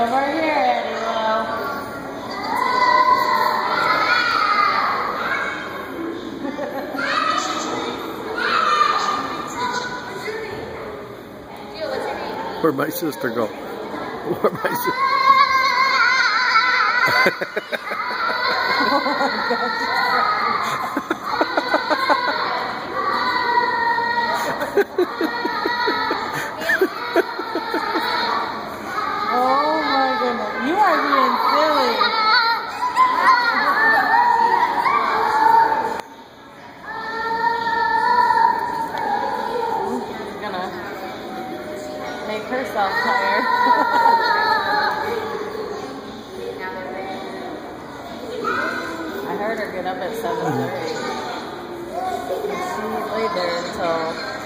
Over here. Where'd my sister go? Where'd my sister? oh make herself tired. I heard her get up at 7.30. She laid there until